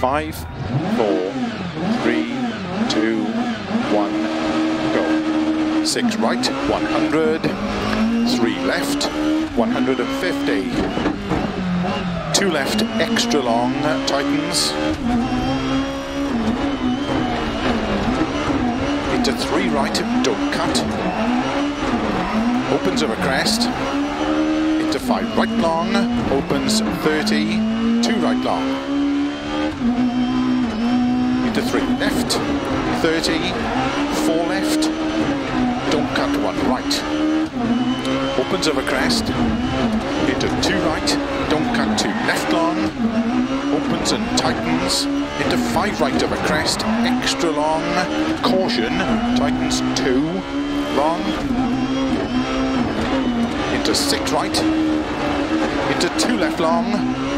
Five, four, three, two, one, go. Six right, 100. Three left, 150. Two left, extra long, tightens. Into three right, don't cut. Opens over crest. Into five right long, opens 30, two right long. Into three. Left, 30, four left, don't cut one. Right. Opens over crest, into two right, don't cut two. Left long, opens and tightens, into five right over crest, extra long, caution, tightens two, long, into six right, into two left long,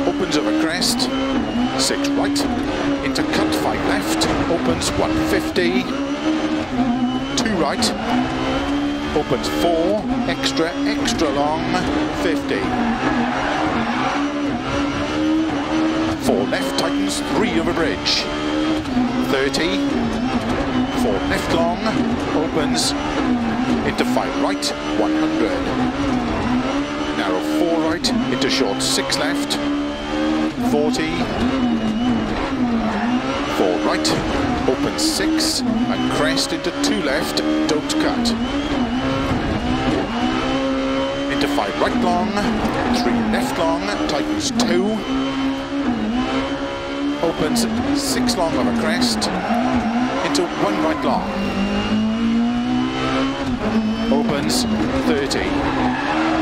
opens over crest, six right, into cut five left, opens 150, two right, opens four, extra, extra long, 50. Four left, tightens, three over bridge, 30, four left long, opens, into five right, 100. Narrow four right, into short six left, 40, four right, open six, and crest into two left, don't cut. Into five right long, three left long, tightens two, opens six long over crest, into one right long, opens 30,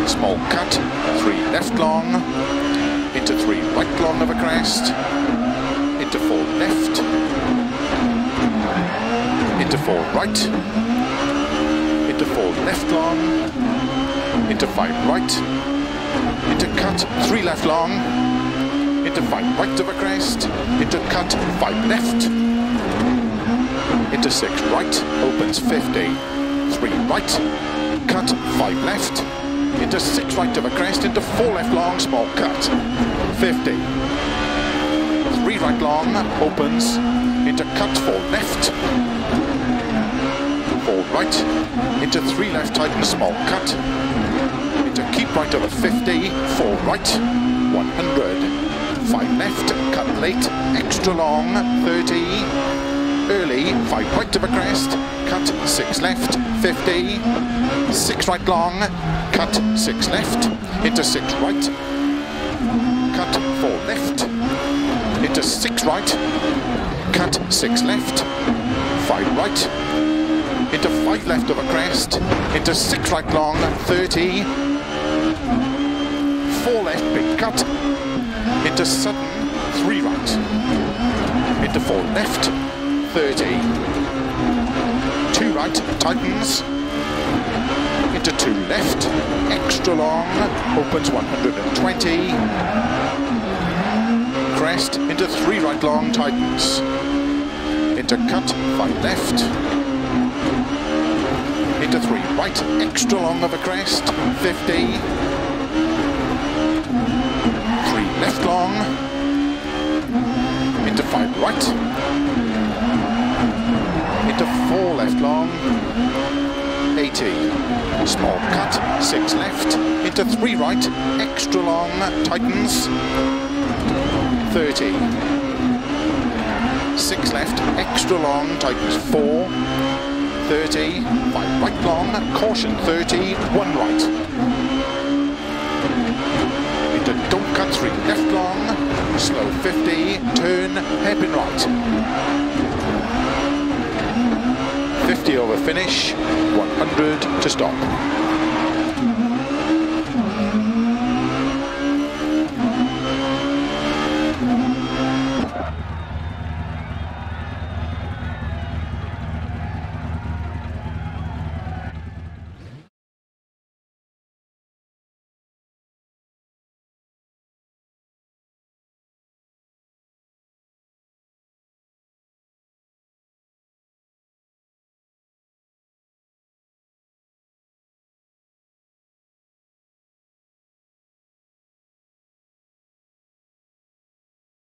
small cut, three left long, into three. Right long over crest, into four left, into four right, into four left long, into five right, into cut, three left long, into five right over crest, into cut, five left, into six right, opens 50, three right, cut, five left, into six right over crest, into four left long, small cut, 50, three right long, opens, into cut, four left, four right, into three left, tighten, small cut, into keep right over 50, four right, 100, five left, cut late, extra long, 30, early, five right of a crest, cut six left, 50, six right long, cut six left, into six right, cut four left, into six right, cut six left, five right, into five left of a crest, into six right long, 30, four left, big cut, into sudden, three right, into four left, 30, two right, tightens, into two left, extra long, opens 120, crest, into three right long, tightens, into cut, five left, into three right, extra long of a crest, 50, three left long, into five right, into four left long, 80, small cut, six left, into three right, extra long, tightens, 30, six left, extra long, tightens four, 30, five. Right long, caution. 30, one right, into don't cut three. Left long, slow 50, turn, hairpin right. 50 over finish, 100 to stop.